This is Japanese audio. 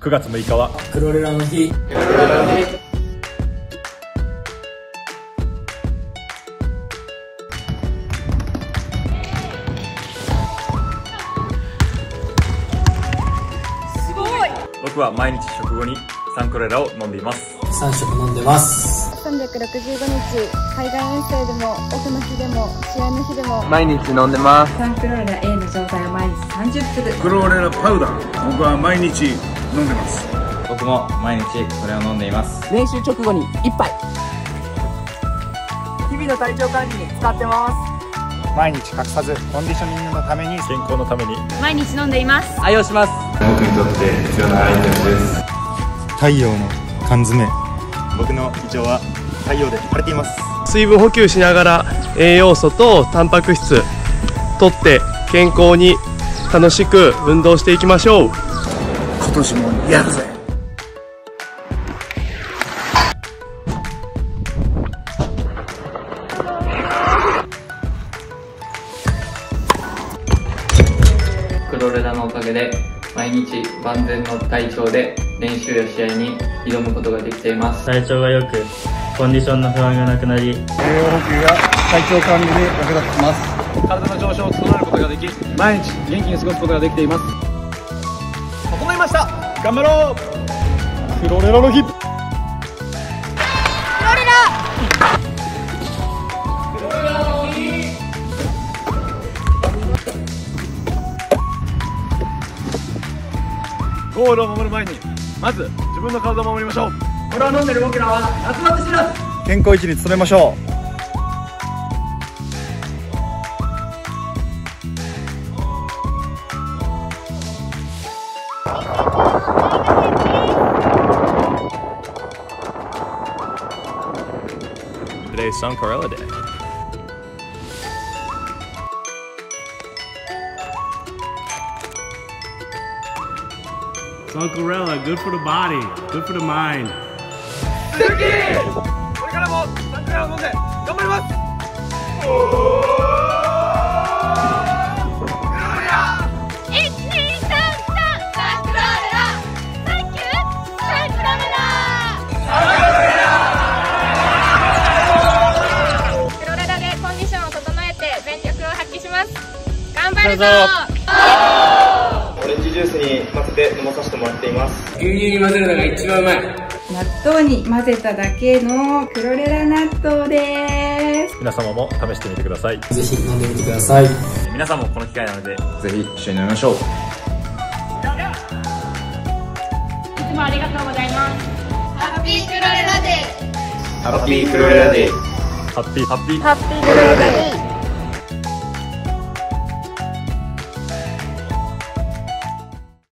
9月6日は。クロレラの日。僕は毎日食後にサンクロレラを飲んでいます。3食飲んでます。365日海外遠征でもオフの日でも試合の日でも。毎日飲んでます。サンクローラ A の錠剤を毎日30粒クローレラパウダー。僕は毎日飲んでます。僕も毎日これを飲んでいます。練習直後に1杯。日々の体調管理に使ってます。毎日欠かさずコンディショニングのために健康のために。毎日飲んでいます。愛用します。僕にとって必要なアイテムです。太陽の缶詰。僕の胃腸は太陽で晴れています。水分補給しながら栄養素とタンパク質とって健康に楽しく運動していきましょう今年もやるぜ。クロレラのおかげで毎日万全の体調で練習や試合に挑むことができています。体調が良くコンディションの不安がなくなり栄養補給が体調管理に役立ってます。体の調子を整えることができ毎日元気に過ごすことができていますました。頑張ろう。クロレラの日ゴールを守る前にまず自分の体を守りましょう。これを飲んでる僕らは夏バテ知らず健康維持に努めましょう Today's Sankarella Day Sunkarella good for the body good for the mind これからもサンクラを飲んで頑張ります るぞ。オレンジジュースに混ぜて飲まさせてもらっています。牛乳に混ぜるのが一番うまい。納豆に混ぜただけのクロレラ納豆です。皆様も試してみてください。ぜひ飲んでみてください。皆さんもこの機会なのでぜひ一緒に飲みましょう。いつもありがとうございます。ハッピークロレラデーハッピークロレラデーハッピーハッピー。ハッピークロレラデー